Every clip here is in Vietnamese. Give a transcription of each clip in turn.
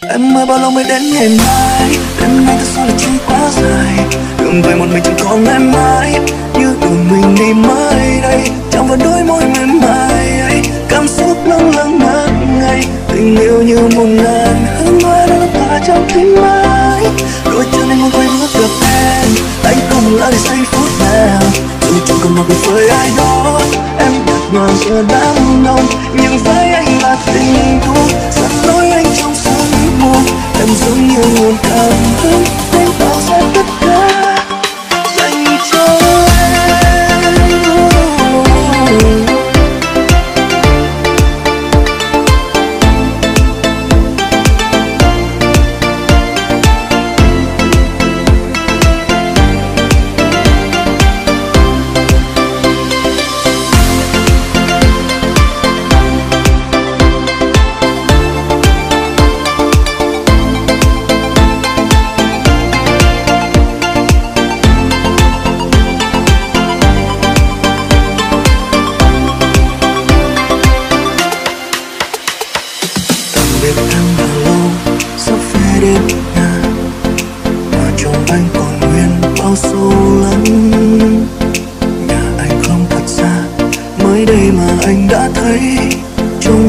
Em mơ bao lâu mới đến ngày mai? Đêm nay thật sự là chỉ quá dài. Đường về một mình chẳng còn em mãi Như đường mình đi mãi đây, Chẳng vào đôi môi mềm mại. Ấy Cảm xúc lâng lâng ngất ngây, Tình yêu như một ngàn hương hoa đang tỏa trong tim mãi Đôi chân anh muốn quay bước gặp em, Anh không lỡ để giây phút nào. Dù chẳng còn một người với ai đó, Em đặt ngọn giờ đã.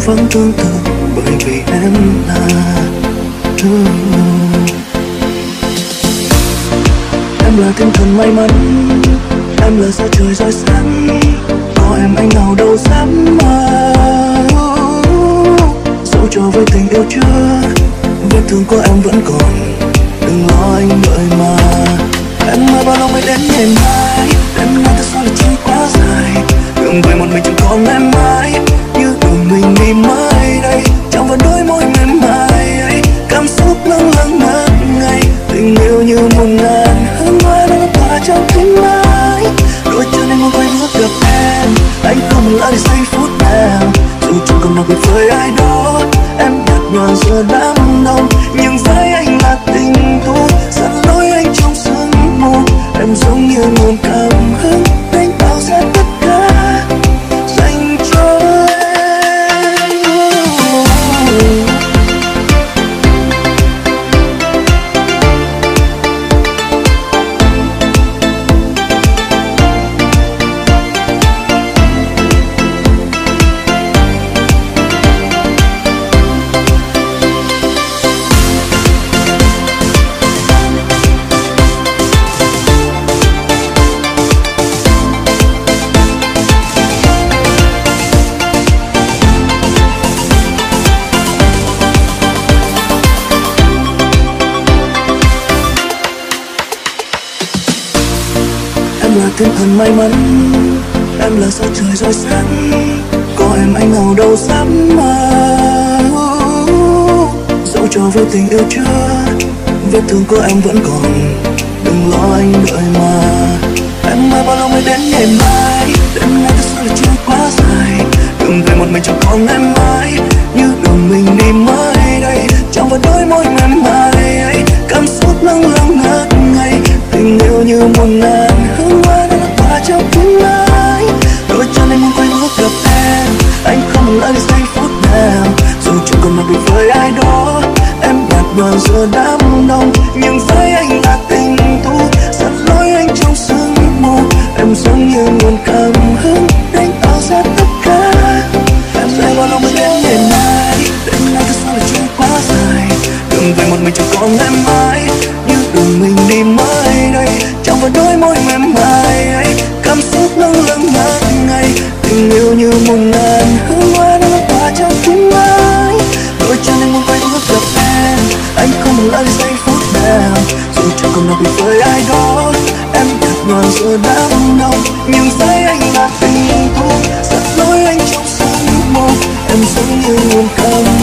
Vẫn tương tự bởi vì em là thứ em là thiên thần may mắn, em là sao trời soi sáng, có em anh nào đâu dám mơ. Dẫu cho với tình yêu chưa, vết thương của em vẫn còn, đừng lo anh đợi mà. Em mơ bao lâu mới đến ngày mai, em nói thật sao là chưa quá dài, đường về một mình chẳng còn em mãi. Giây phút nào? Dù chẳng còn nào biệt với ai đó, em nhạt nhòa giữa đám đông nhưng với anh tinh thần may mắn. Em là sao trời rơi sáng, Có em anh nào đâu dám mà. Dẫu cho với tình yêu chưa Vết thương của em vẫn còn, Đừng lo anh đợi mà. Em mơ bao lâu mới đến ngày mai? Đêm nay thật sự là chưa quá dài. Đường về một mình chẳng còn em mãi, Như đường mình đi mãi đây. Trong vào đôi môi mềm mại ấy, Cảm xúc lâng lâng ngất ngây. Tình yêu như lỡ đi giây phút nào? Dù chẳng còn nào biệt với ai đó, Em nhạt nhòa giữa đám đông. Nhưng với anh là tình thu Dẫn lối anh trong sương mù. Em giống như nguồn cảm hứng đánh tạo ra tất cả. Em sẽ bao lâu mới đến ngày mai Đêm nay thật sao là chưa quá dài. Đường về một mình chẳng còn em mãi Như đường mình đi mãi đây. Trong vào đôi môi mềm mại ấy, Cảm xúc nâng lâng ngất ngây. Tình yêu như một ngàn dừng lại giây phút nào dù chẳng còn nào bị với ai đó, em thật ngọt giờ đã nồng nhưng giấy anh là tình yêu thôi giật lối anh trong sương mù em giống như nguồn cảm